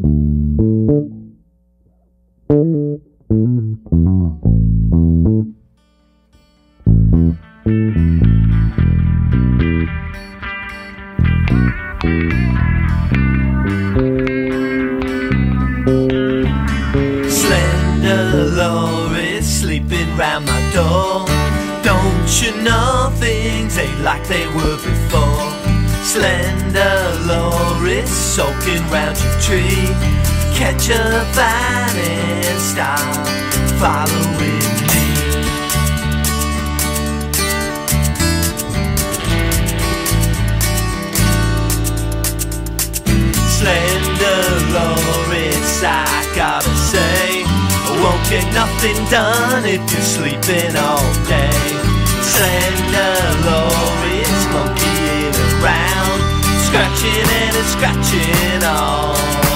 Slender sleeping round my door. Don't you know things ain't like they were before? Slender soaking round your tree. Catch a vine and stop following me. Slender Loris, I gotta say, won't get nothing done if you're sleeping all day. Slender Loris, around, scratching and a scratching all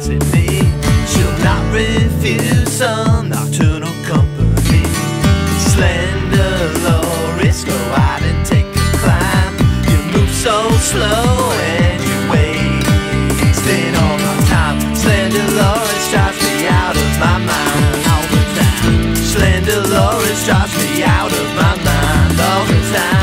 surprising me. She'll not refuse some nocturnal company. Slender Loris, go out and take a climb. You move so slow and you wasting all my time. Slender Loris drives me out of my mind all the time. Slender Loris drives me out of my mind all the time.